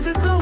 never go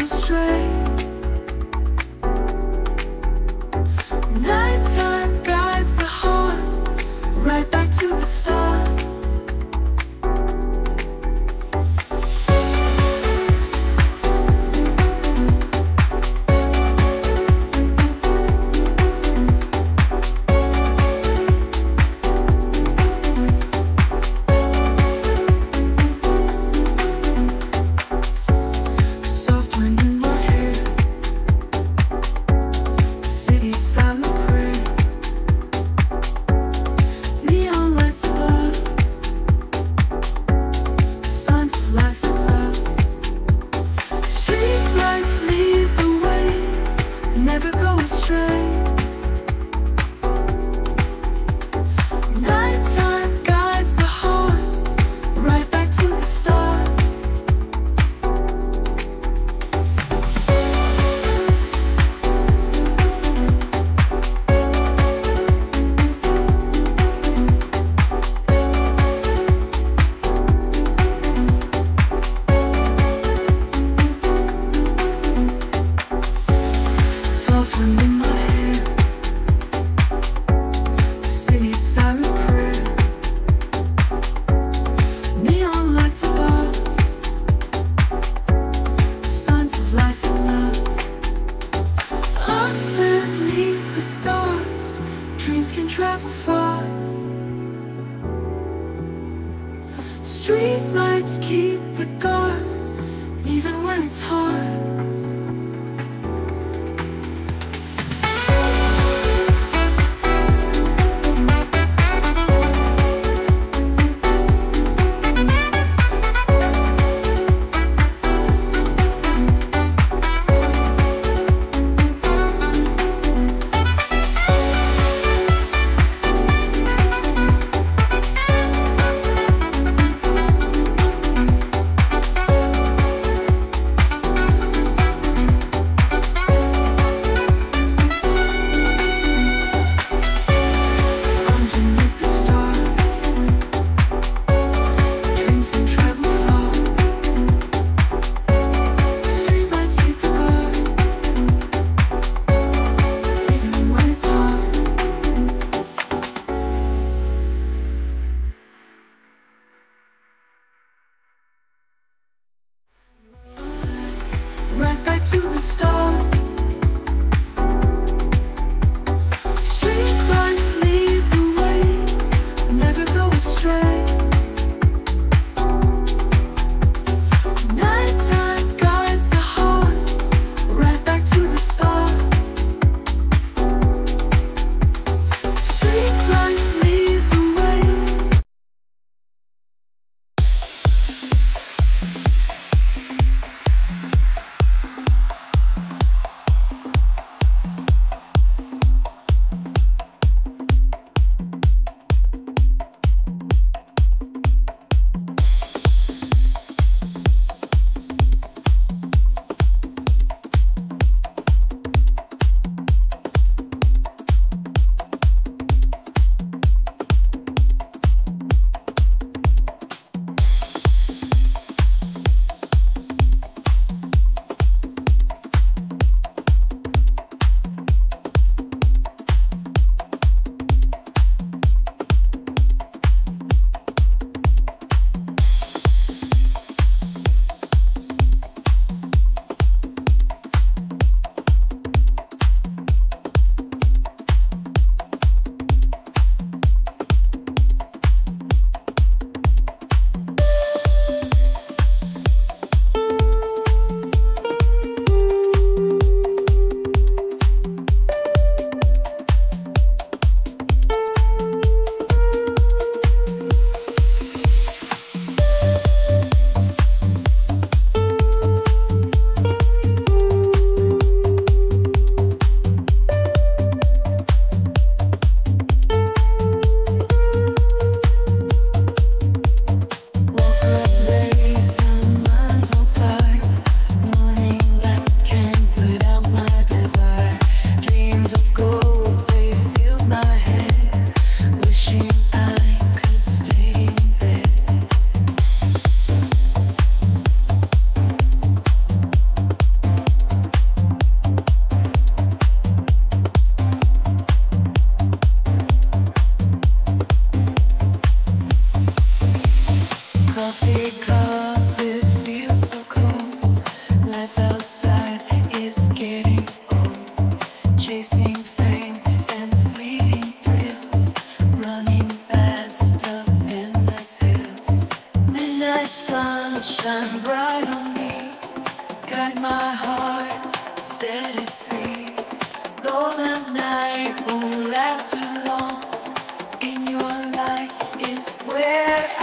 flow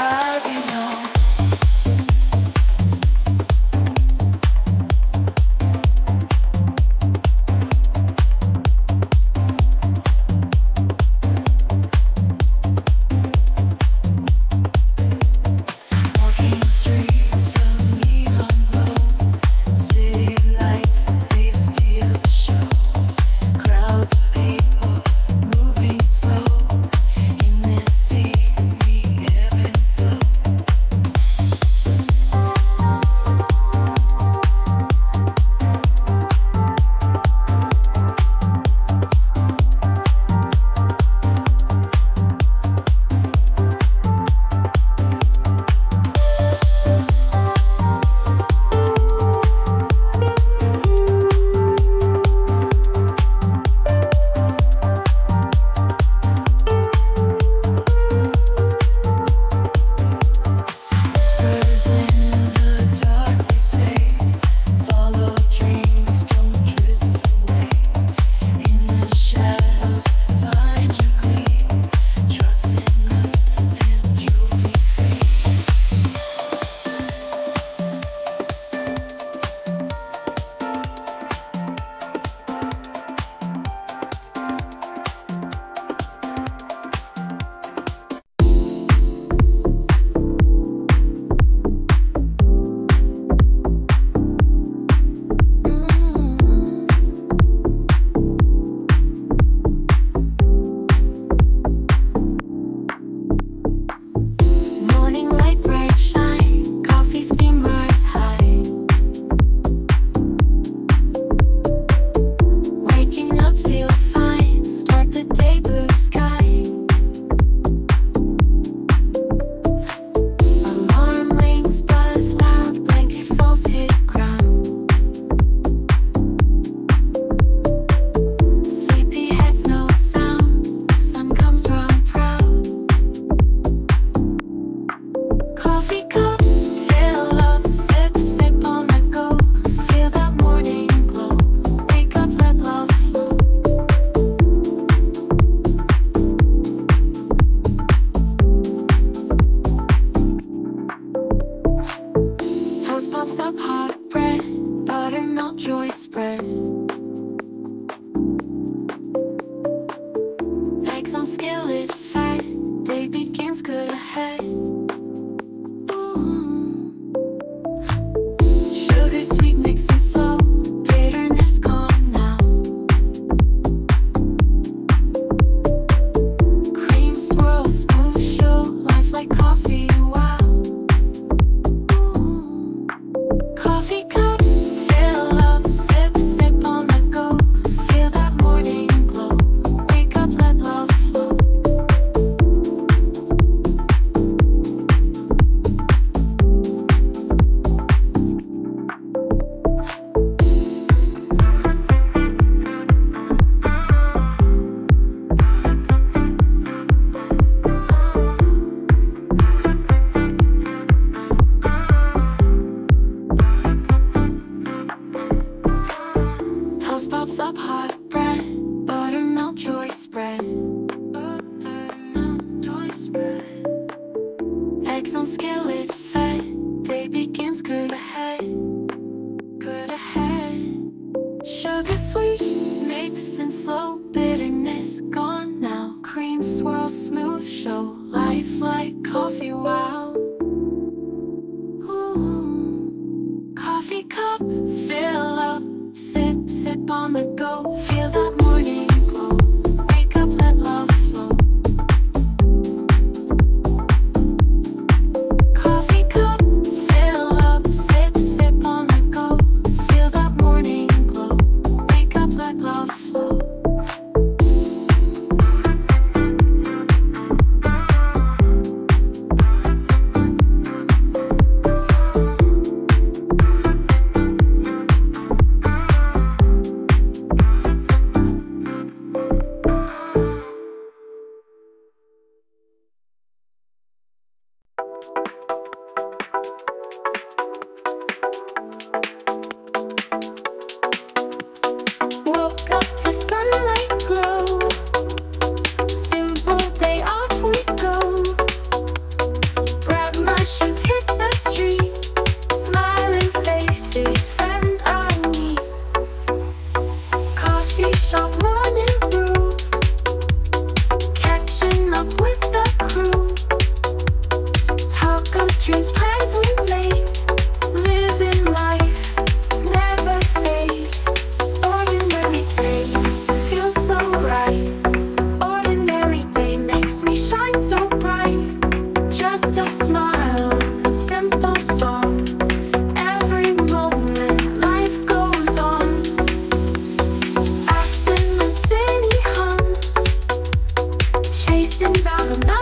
chasing down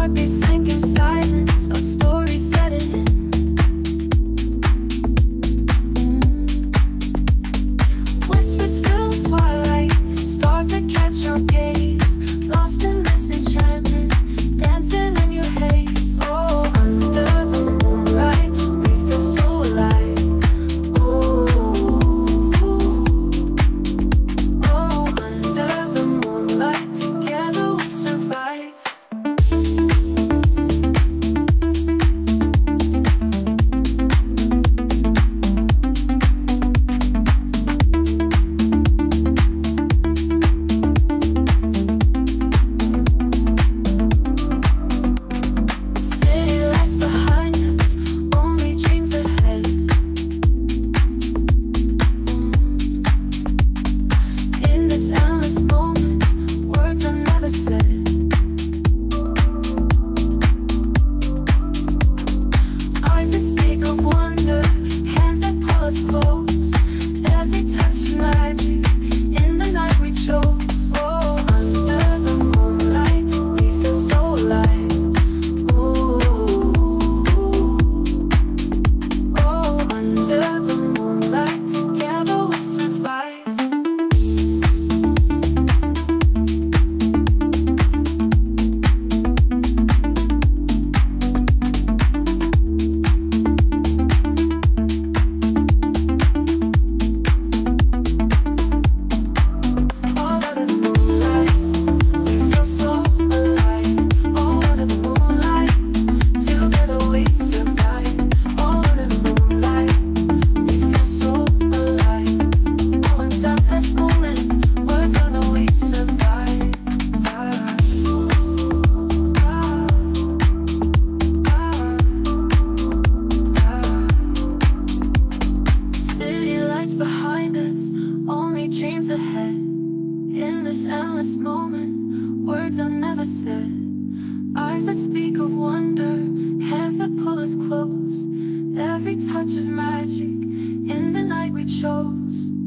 heart beats speak of wonder, hands that pull us close. Every touch is magic in the night we chose.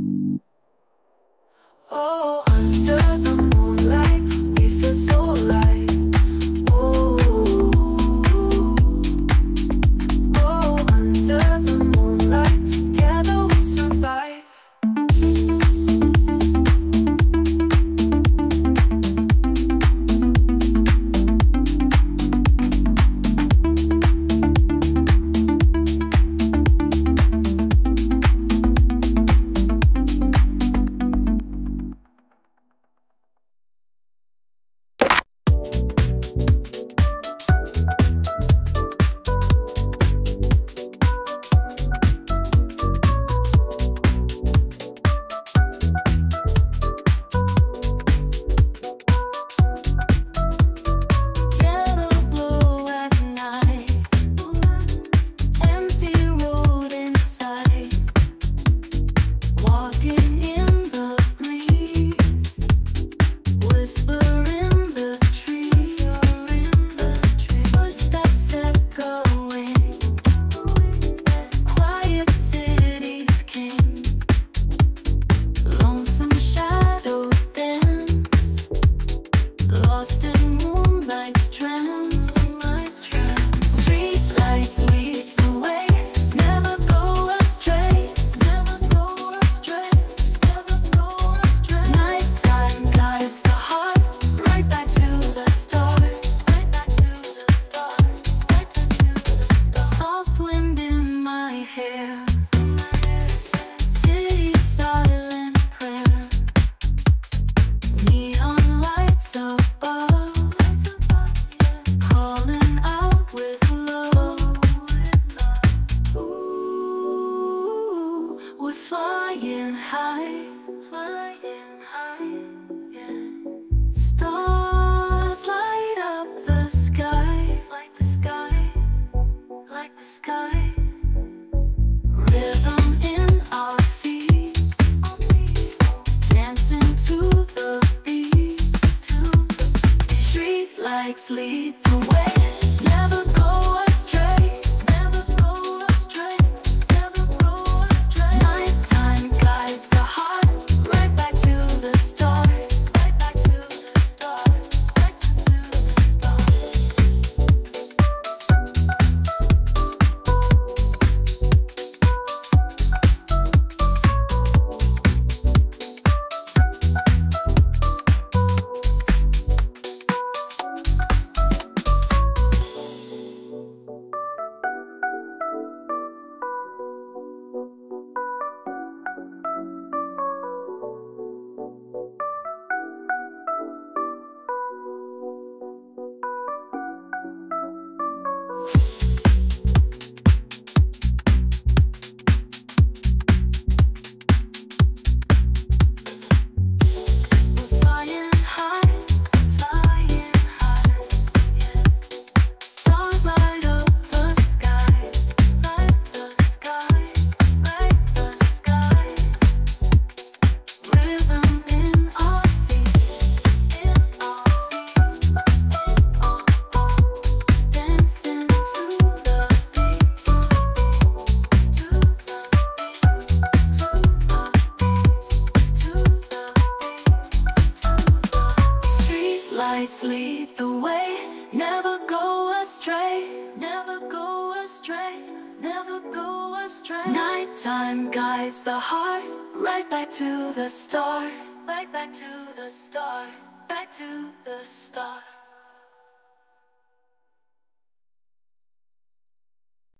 start, right back to the start, back to the start.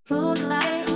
Moonlight.